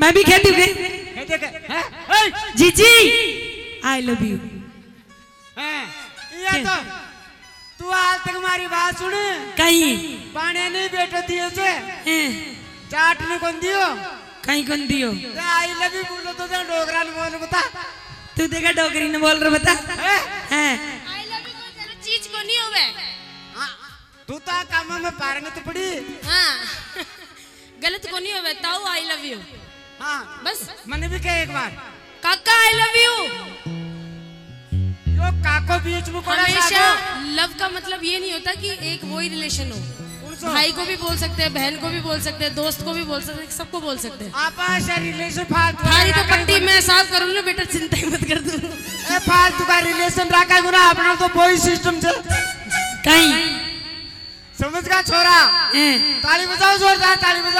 मैं भी कहती हूँ हे देख जीजी आई लव यू ये तो तू आज तक हमारी बात सुन। कहीं? पाने नहीं बेटे दिए से चाट नहीं कौन दियो कहीं कौन दियो आई लव यू बोलो तो जा डोगरा ने बोल बता। तू देखा डोगरी ने बोल रहा बता। हैं। हैं। आई लव यू कोई गलत चीज़ को नहीं होवे। हाँ, तू तो काम में पारंगत पड़ी। हाँ। गलत को नहीं होवे ताऊ आई लव यू हाँ बस। मैंने भी कहा एक बार। काका आई लव यू यो काको बीच में कोड़ा हमेशा लव का मतलब ये नहीं होता कि एक वो ही। रिलेशन हो भाई को भी बोल सकते हैं बहन को भी बोल सकते हैं दोस्त को भी बोल सकते हैं सबको बोल सकते हैं। आप ऐसा रिलेशन फालतू थारी तो पट्टी मैं साफ़ करूँ ना बेटा चिंता ही मत कर दूँ ए फालतू का रिलेशन रखा है ना अपना तो वही सिस्टम से। कहीं? समझ का छोरा? ताली बजाओ जोरदार ताली बजाओ।